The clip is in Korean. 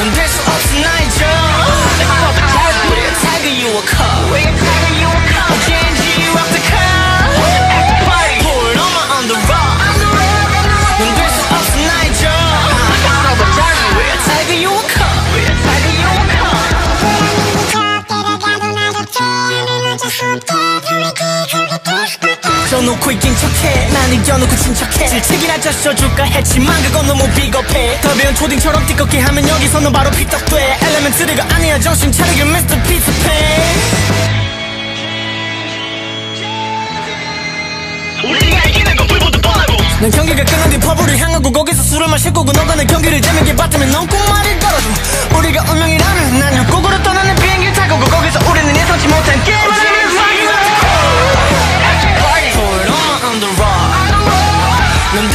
Não deixa 털어놓고 이긴 척해. 난 이겨놓고 침착해. 질책이나 젖셔줄까 했지만 그건 너무 비겁해. 더 배운 초딩처럼 뒤껍게 하면 여기서 너 바로 피딱돼. 엘레멘트리가 아니야. 정신 차리게 Mr. 피스팬 우리가 이기는 건 불보듯 뻔하고. 난 경기가 끝난 뒤 퍼블을 향하고 거기서 술을 마실 거고 그 너가 내 경기를 재밌게 봤다면 넌 꼭 말을 걸어줘 우리가 운명이라면 난옆곡으로 떠나는 빛 넌